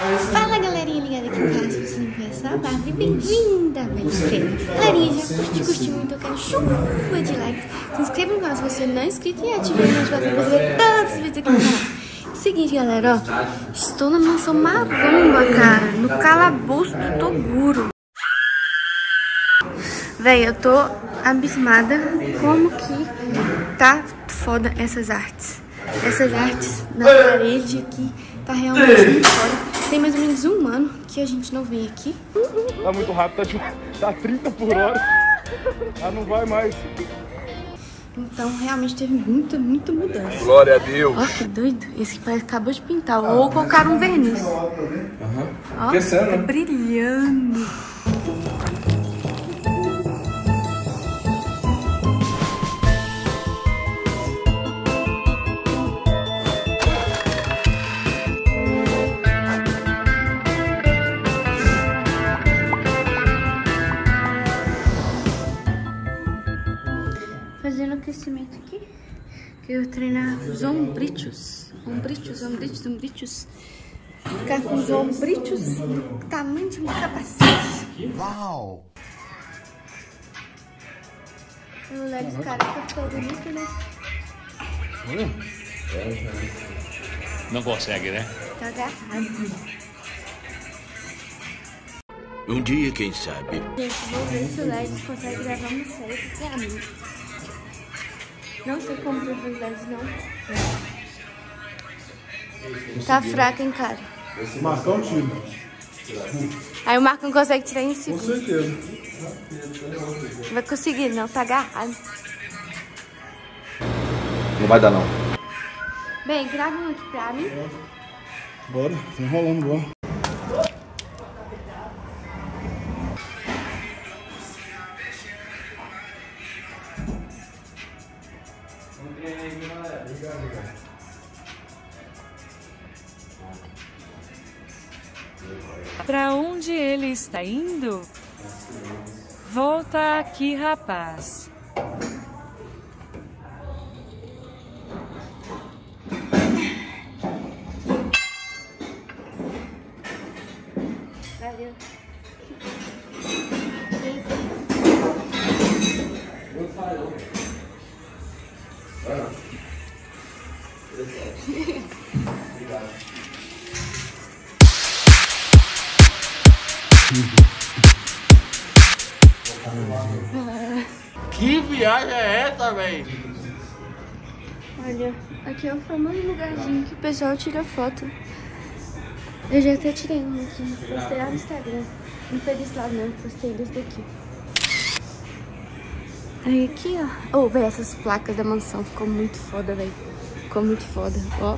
Fala galerinha ligada aqui no canal, se você não conhece a Bárbara, bem-vinda, velho. Galerinha, já curte, curte muito, eu quero chuva de likes. Se inscreva no canal se você não é inscrito e ative a notificação para ver todos os vídeos aqui no canal. Seguinte, galera, ó, estou na mansão Maromba, cara, no calabouço do Toguro. Véi, eu tô abismada como que tá foda essas artes. Essas artes na parede aqui tá realmente muito foda. Tem mais ou menos um ano que a gente não vem aqui. Tá muito rápido, tá, tá 30 por hora. Ah, não vai mais. Então realmente teve muita, muita mudança. Glória a Deus. Ó, que doido. Esse que parece que acabou de pintar. Ou colocaram um verniz. Aham. Ó, Aquecendo, tá né? brilhando. Os ombritos. Ombritos, ombritos, ombritos. Ficar com os ombritos do tamanho de uma capacete. Uau! O Leves Caraca ficou bonito, né? Não consegue, né? Tá agarrado. Um dia, quem sabe? Gente, vou ver se o Leves consegue gravar uma série pra mim. Não sei como tu fez Leves, não. Tá fraco, hein, cara? Marcão tiro. Aí o Marco não consegue tirar em Com segundo. certeza. Vai conseguir, não. Tá agarrado. Não vai dar não. Bem, grava um aqui pra mim. Bora, tá enrolando, bora. Pra onde ele está indo? Volta aqui, rapaz. Viagem é essa, velho? Olha, aqui é o famoso lugarzinho que o pessoal tira foto. Eu já até tirei um aqui, postei lá no Instagram. Não foi desse lado não, postei desse daqui. Aí aqui, ó. Ô, velho, essas placas da mansão ficou muito foda, velho. Ficou muito foda. Ó,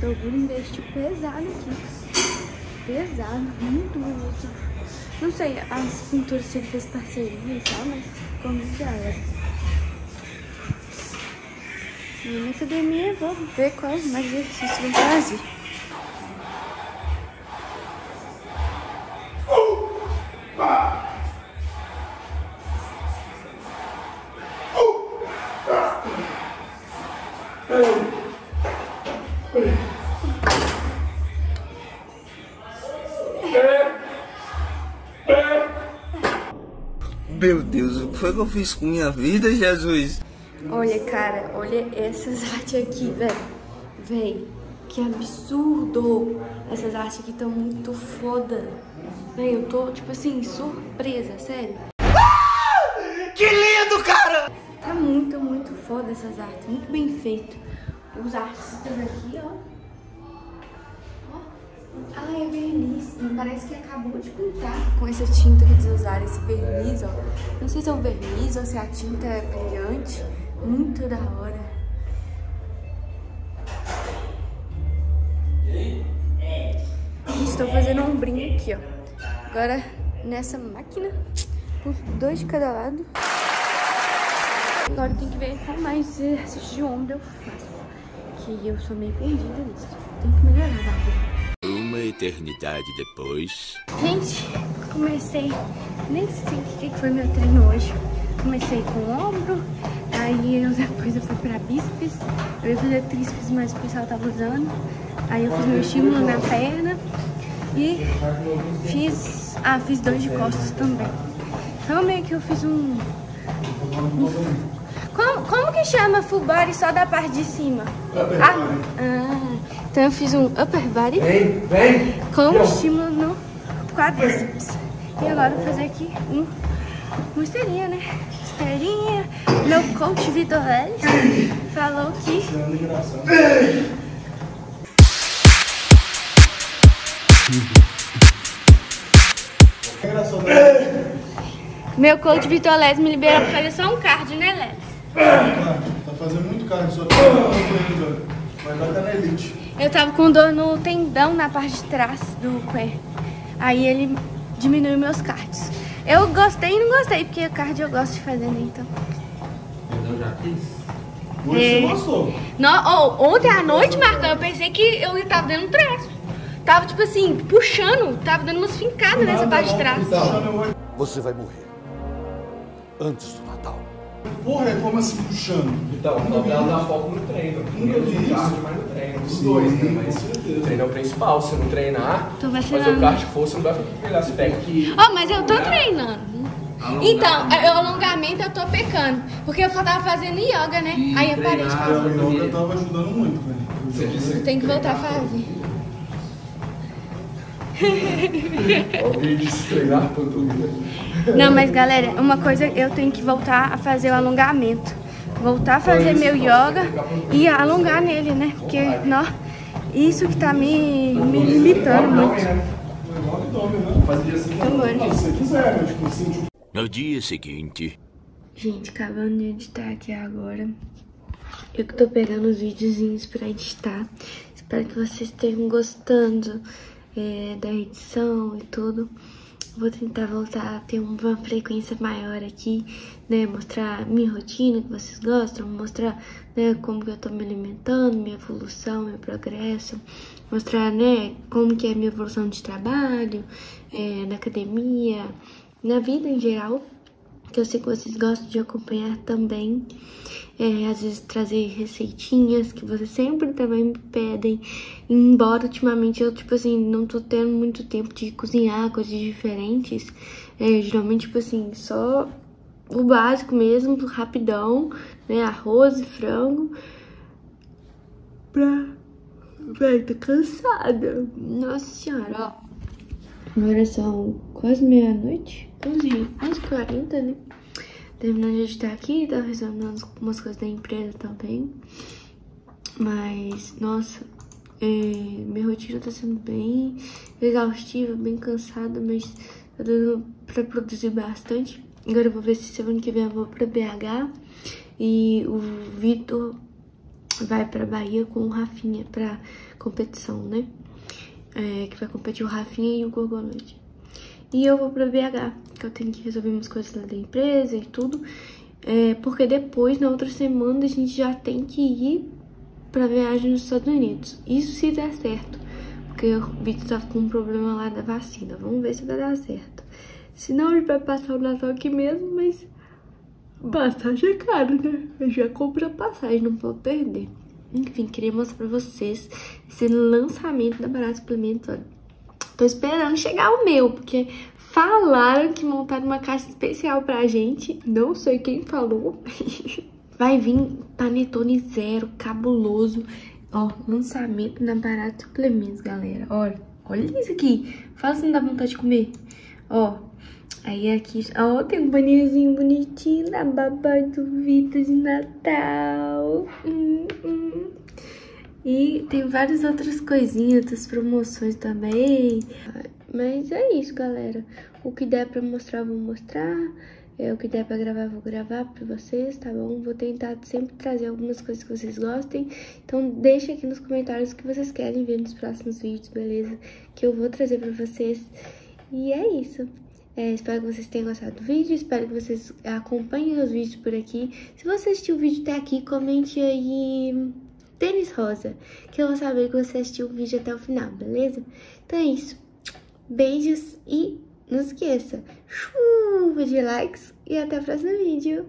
Toguro investiu pesado aqui. Pesado, muito bonito. Não sei as pinturas se ele fez parceria e tal, mas ficou muito da hora. E na academia vou ver qual mais exercício vão fazer. Meu Deus, o que foi que eu fiz com minha vida, Jesus? Olha, cara, olha essas artes aqui, velho. Véi, que absurdo. Essas artes aqui estão muito foda. Véi, eu tô, tipo assim, surpresa, sério. Que lindo, cara! Tá muito, muito foda essas artes. Muito bem feito. Os artistas aqui, ó. Ó. Ah, é verniz. Parece que acabou de pintar com essa tinta que eles usaram, esse verniz, ó. Não sei se é um verniz ou se a tinta é brilhante. Muito da hora. Estou fazendo um ombrinho aqui, ó. Agora, nessa máquina, dois de cada lado. Agora tem que ver qual mais exercício de ombro eu faço. Que eu sou meio perdida nisso. Tem que melhorar, Bárbara. Uma eternidade depois. Gente, comecei, nem sei o que foi meu treino hoje. Comecei com o ombro, aí depois eu fui pra bíceps, eu ia fazer tríceps, mas o pessoal tava usando. Aí eu fiz meu estímulo na perna. E fiz... Ah, fiz dois de costas também. Então meio que eu fiz um... um como, como que chama full body só da parte de cima? Ah, ah, então eu fiz um upper body Vem, vem. com estímulo no quadríceps. E agora eu vou fazer aqui um, uma esteirinha, né? Esteirinha. Meu coach Vitor Reis falou que... Meu coach Vitor Leles me liberou pra fazer só um cardio, né, Leles? Tá fazendo muito carne, só que vai dar na elite. Eu tava com dor no tendão na parte de trás do pé. Aí ele diminuiu meus cardios. Eu gostei e não gostei, porque cardio eu gosto de fazer, né? Então. Eu já fiz. Hoje É. você gostou. No- oh, ontem à noite, Marcão, eu pensei que eu tava dando um traço. Tava, tipo assim, puxando, tava dando umas fincadas nessa parte de trás. Vou- Você vai morrer. Antes do Natal. Porra, é como assim puxando? Então, o favela dá foco no treino. Primeiro vi isso. mas no treino. Os dois, né? Mas o treino é o principal. Se não treinar, fazer o kart for, você não vai ficar com aquele aspecto. Oh, mas eu tô treinando. Então, o alongamento eu tô pecando. Porque eu só tava fazendo yoga, né? Aí eu parei de fazer. yoga tava ajudando muito, velho. Você disse Eu tenho que voltar a fazer. alguém disse treinar panturrilha. Não, mas galera, uma coisa eu tenho que voltar a fazer o alongamento. Voltar a fazer meu yoga e alongar nele, né? Porque, nó, isso que tá me, me limitando muito. Igual abdômen, No dia seguinte, Gente, acabando de editar aqui agora. Eu que tô pegando os videozinhos pra editar. Espero que vocês estejam gostando é, da edição e tudo. Vou tentar voltar a ter uma frequência maior aqui, né? Mostrar minha rotina que vocês gostam, mostrar né, como que eu tô me alimentando, minha evolução, meu progresso, mostrar né, como que é a minha evolução de trabalho, é, na academia, na vida em geral que eu sei que vocês gostam de acompanhar também. É, às vezes trazer receitinhas que vocês sempre também me pedem. Embora ultimamente eu, tipo assim, não tô tendo muito tempo de cozinhar coisas diferentes. É, geralmente, tipo assim, só o básico mesmo, rapidão, né? Arroz e frango. Pra. Véi, tô cansada. Nossa senhora, ó. Agora são quase meia-noite. 11, 11h40, né? Terminando de editar aqui, tá resolvendo umas coisas da empresa também. Mas, nossa, é, minha rotina tá sendo bem exaustiva, bem cansada, mas tá dando pra produzir bastante. Agora eu vou ver se semana que vem eu vou pra BH e o Vitor vai pra Bahia com o Rafinha pra competição, né? É, que vai competir o Rafinha e o Gorgolante. E eu vou pra BH, que eu tenho que resolver umas coisas lá da empresa e tudo. É, porque depois, na outra semana, a gente já tem que ir pra viagem nos Estados Unidos. Isso se der certo. Porque o Vitor tá com um problema lá da vacina. Vamos ver se vai dar certo. Se não, gente vai passar o Natal aqui mesmo, mas passagem é caro, né? Eu já comprei a passagem, não vou perder. Enfim, queria mostrar pra vocês esse lançamento da Barato Suplementos. Olha, tô esperando chegar o meu, porque falaram que montaram uma caixa especial pra gente. Não sei quem falou. Vai vir panetone zero, cabuloso. Ó, lançamento da Barato Suplementos, galera. Olha, olha isso aqui. Fala se não dá vontade de comer. Ó, aí aqui, ó, tem um bannerzinho bonitinho da babá do Vitor de Natal. Hum, hum. E tem várias outras coisinhas, outras promoções também. Mas é isso, galera. O que der pra mostrar, eu vou mostrar. É, o que der pra gravar, eu vou gravar pra vocês, tá bom? Vou tentar sempre trazer algumas coisas que vocês gostem. Então deixa aqui nos comentários o que vocês querem ver nos próximos vídeos, beleza? Que eu vou trazer pra vocês. E é isso. É, espero que vocês tenham gostado do vídeo, espero que vocês acompanhem os vídeos por aqui. Se você assistiu o vídeo até aqui, comente aí tênis rosa, que eu vou saber que você assistiu o vídeo até o final, beleza? Então é isso. Beijos e não esqueça, chuva de likes e até o próximo vídeo.